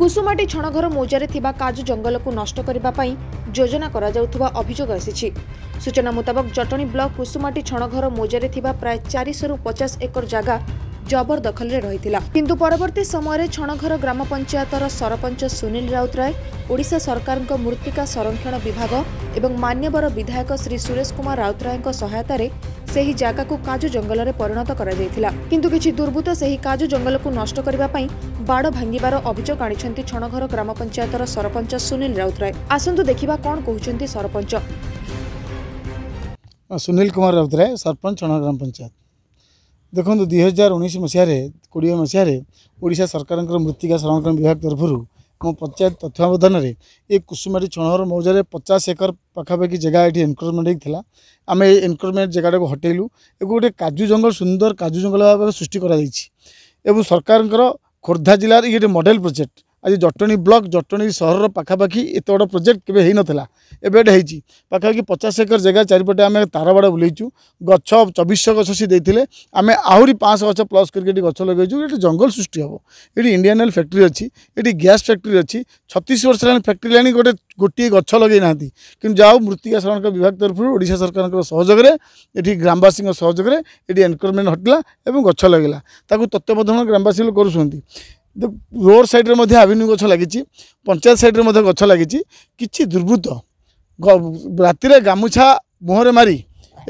কুসুমাটি ଛଣଘର ମୌଜାରେ ଥିବା କାଜୁ ଜଙ୍ଗଲକୁ ନଷ୍ଟ କରିବା ପାଇଁ ଯୋଜନା କରାଯାଉଥିବା ଅଭିଯୋଗ ଆସିଛି ସୂଚନା ମୁତାବକ ଜଟଣୀ ବ୍ଲକ କୁସୁମାଟି ଛଣଘର ମୌଜାରେ ଥିବା ପ୍ରାୟ ଚାରିଶହରୁ ପଚାଶ ଏକର ଜାଗା ଜବରଦଖଲରେ ରହିଥିଲା କିନ୍ତୁ ପରବର୍ତ୍ତୀ ସମୟରେ ଛଣଘର ଗ୍ରାମ ପଞ୍ଚାୟତର ସରପଞ୍ଚ ସୁନୀଲ ରାଉତରାୟ ଓଡ଼ିଶା ସରକାରଙ୍କ ମୃତ୍ତିକା ସଂରକ୍ଷଣ ବିଭାଗ ଏବଂ ମାନ୍ୟବର ବିଧାୟକ ଶ୍ରୀ ସୁରେଶ କୁମାର ରାଉତରାୟଙ୍କ ସହାୟତାରେ ସେହି ଜାଗାକୁ କାଜୁ ଜଙ୍ଗଲରେ ପରିଣତ କରାଯାଇଥିଲା କିନ୍ତୁ କିଛି ଦୁର୍ବୃତ୍ତ ସେହି କାଜୁ ଜଙ୍ଗଲକୁ ନଷ୍ଟ କରିବା ପାଇଁ ବାଡ଼ ଭାଙ୍ଗିବାର ଅଭିଯୋଗ ଆଣିଛନ୍ତି ଛଣଘର ଗ୍ରାମ ପଞ୍ଚାୟତର ସରପଞ୍ଚ ସୁନୀଲ ରାଉତରାୟ ଆସନ୍ତୁ ଦେଖିବା କ'ଣ କହୁଛନ୍ତି ସରପଞ୍ଚ ସୁନୀଲ କୁମାର ରାଉତରାୟ ସରପଞ୍ଚ ଛଣଘର ଗ୍ରାମ ପଞ୍ଚାୟତ ଦେଖନ୍ତୁ ଦୁଇ ହଜାର ଉଣେଇଶ ମସିହାରେ କୋଡ଼ିଏ ମସିହାରେ ଓଡ଼ିଶା ସରକାରଙ୍କର ମୃତ୍ତିକା ସଂରକ୍ଷଣ ବିଭାଗ ତରଫରୁ ଆମ ପଞ୍ଚାୟତ ତତ୍ତ୍ୱାବଧାନରେ ଏ କୁସୁମାରୀ ଛଣହର ମୌଜାରେ ପଚାଶ ଏକର ପାଖାପାଖି ଜାଗା ଏଠି ଏନକ୍ରୋଚମେଣ୍ଟ ହେଇଥିଲା ଆମେ ଏଇ ଏନକ୍ରୋଚମେଣ୍ଟ ଜାଗାଟାକୁ ହଟେଇଲୁ ଏକୁ ଗୋଟେ କାଜୁ ଜଙ୍ଗଲ ସୁନ୍ଦର କାଜୁ ଜଙ୍ଗଲ ଭାବେ ସୃଷ୍ଟି କରାଯାଇଛି ଏବଂ ସରକାରଙ୍କର ଖୋର୍ଦ୍ଧା ଜିଲ୍ଲାରେ ଇଏ ଗୋଟେ ମଡ଼େଲ ପ୍ରୋଜେକ୍ଟ আজি ଜଟଣୀ ବ୍ଲକ ଜଟଣୀ ସହରର ପାଖାପାଖି ଏତେ ବଡ଼ ପ୍ରୋଜେକ୍ଟ କେବେ ହୋଇନଥିଲା ଏବେ ଏଇଟା ହେଇଛି ପାଖାପାଖି ପଚାଶ ଏକର ଜାଗା ଚାରିପଟେ ଆମେ ତାରବାଡ଼ ବୁଲେଇଛୁ ଗଛ ଚବିଶଶହ ଗଛ ସେ ଦେଇଥିଲେ ଆମେ ଆହୁରି ପାଞ୍ଚଶହ ଗଛ ପ୍ଲସ୍ କରିକି ଏଠି ଗଛ ଲଗେଇଛୁ ଏଠି ଜଙ୍ଗଲ ସୃଷ୍ଟି ହେବ ଏଠି ଇଣ୍ଡିଆନ୍ ଅଏଲ୍ ଫ୍ୟାକ୍ଟ୍ରି ଅଛି ଏଠି ଗ୍ୟାସ୍ ଫ୍ୟାକ୍ଟ୍ରି ଅଛି ଛତିଶ ବର୍ଷ ହେଲାଣି ଫ୍ୟାକ୍ଟ୍ରି ହେଲାଣି ଗୋଟେ ଗୋଟିଏ ଗଛ ଲଗେଇ ନାହାନ୍ତି କିନ୍ତୁ ଯାହା ମୃତ୍ତିକା ସଂରକ୍ଷଣ ବିଭାଗ ତରଫରୁ ଓଡ଼ିଶା ସରକାରଙ୍କ ସହଯୋଗରେ ଏଠି ଗ୍ରାମବାସୀଙ୍କ ସହଯୋଗରେ ଏଠି ଏନକ୍ରୋଚମେଣ୍ଟ ହଟିଲା ଏବଂ ଗଛ ଲଗିଲା ତାକୁ ତତ୍ତ୍ୱାବଧାନ ଗ୍ରାମବାସୀ କରୁଛନ୍ତି ରୋଡ଼ ସାଇଡ଼୍ରେ ମଧ୍ୟ ଆଭିନ୍ୟୁ ଗଛ ଲାଗିଛି ପଞ୍ଚାୟତ ସାଇଡ଼୍ରେ ମଧ୍ୟ ଗଛ ଲାଗିଛି କିଛି ଦୁର୍ବୃତ୍ତ ରାତିରେ ଗାମୁଛା ମୁହଁରେ ମାରି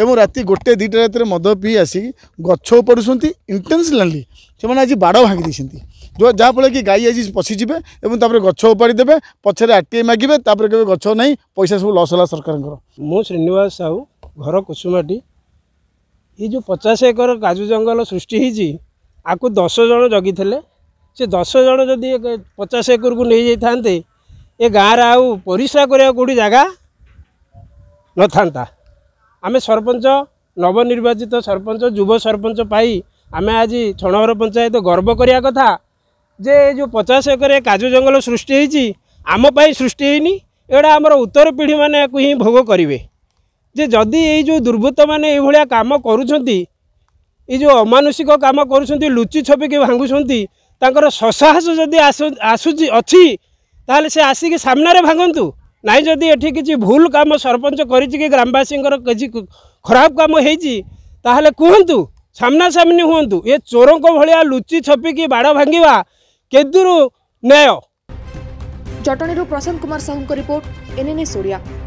ଏବଂ ରାତି ଗୋଟେ ଦୁଇଟା ରାତିରେ ମଦ ପିଇ ଆସି ଗଛ ପଡ଼ୁଛନ୍ତି ଇଣ୍ଟେନ୍ସନାଲି ସେମାନେ ଆଜି ବାଡ଼ ଭାଙ୍ଗି ଦେଇଛନ୍ତି ଯେଉଁ ଯାହାଫଳରେ କି ଗାଈ ଆଜି ପଶିଯିବେ ଏବଂ ତାପରେ ଗଛ ଉପାଡ଼ି ଦେବେ ପଛରେ ଆର୍ ଟି ଆଇ ମାଗିବେ ତାପରେ କେବେ ଗଛ ନାହିଁ ପଇସା ସବୁ ଲସ୍ ହେଲା ସରକାରଙ୍କର ମୁଁ ଶ୍ରୀନିବାସ ସାହୁ ଘର କୁସୁମାଟି ଏଇ ଯେଉଁ ପଚାଶ ଏକର କାଜୁ ଜଙ୍ଗଲ ସୃଷ୍ଟି ହେଇଛି ଆକୁ ଦଶ ଜଣ ଜଗିଥିଲେ ସେ ଦଶ ଜଣ ଯଦି ପଚାଶ ଏକରକୁ ନେଇଯାଇଥାନ୍ତେ ଏ ଗାଁରେ ଆଉ ପରିସ୍ରା କରିବାକୁ କେଉଁଠି ଜାଗା ନଥାନ୍ତା ଆମେ ସରପଞ୍ଚ ନବନିର୍ବାଚିତ ସରପଞ୍ଚ ଯୁବ ସରପଞ୍ଚ ପାଇ ଆମେ ଆଜି ଛଣହର ପଞ୍ଚାୟତ ଗର୍ବ କରିବା କଥା ଯେ ଏ ଯେଉଁ ପଚାଶ ଏକରରେ କାଜୁ ଜଙ୍ଗଲ ସୃଷ୍ଟି ହେଇଛି ଆମ ପାଇଁ ସୃଷ୍ଟି ହେଇନି ଏଗୁଡ଼ା ଆମର ଉତ୍ତର ପିଢ଼ିମାନେ ୟାକୁ ହିଁ ଭୋଗ କରିବେ ଯେ ଯଦି ଏଇ ଯେଉଁ ଦୁର୍ବୃତ୍ତମାନେ ଏଇଭଳିଆ କାମ କରୁଛନ୍ତି ଏଇ ଯେଉଁ ଅମାନୁଷିକ କାମ କରୁଛନ୍ତି ଲୁଚି ଛପିକି ଭାଙ୍ଗୁଛନ୍ତି ତାଙ୍କର ସସାହସ ଯଦି ଆସୁଛି ଅଛି ତାହେଲେ ସେ ଆସିକି ସାମ୍ନାରେ ଭାଙ୍ଗନ୍ତୁ ନାହିଁ ଯଦି ଏଠି କିଛି ଭୁଲ କାମ ସରପଞ୍ଚ କରିଛି କି ଗ୍ରାମବାସୀଙ୍କର କିଛି ଖରାପ କାମ ହେଇଛି ତାହେଲେ କୁହନ୍ତୁ ସାମ୍ନାସାମ୍ନି ହୁଅନ୍ତୁ ଏ ଚୋରଙ୍କ ଭଳିଆ ଲୁଚି ଛପିକି ବାଡ଼ ଭାଙ୍ଗିବା କେଦୁରୁ ନ୍ୟାୟ ଜଟଣୀରୁ ପ୍ରଶାନ୍ତ କୁମାର ସାହୁଙ୍କ ରିପୋର୍ଟ ଏନ୍ଏନ୍ଏସ୍ ଓଡ଼ିଆ